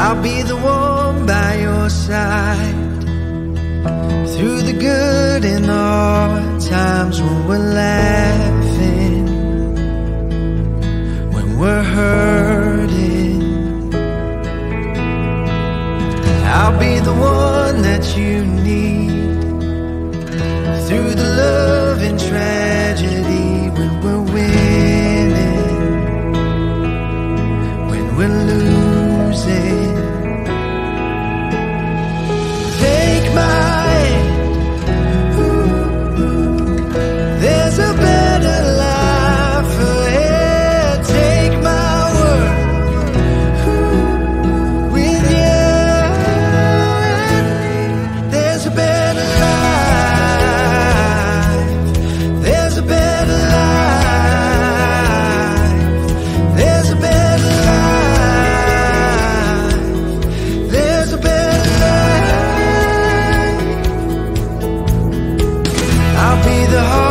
I'll be the one by your side through the good and the hard times when we're laughing, when we're hurting. I'll be the one that you need the heart.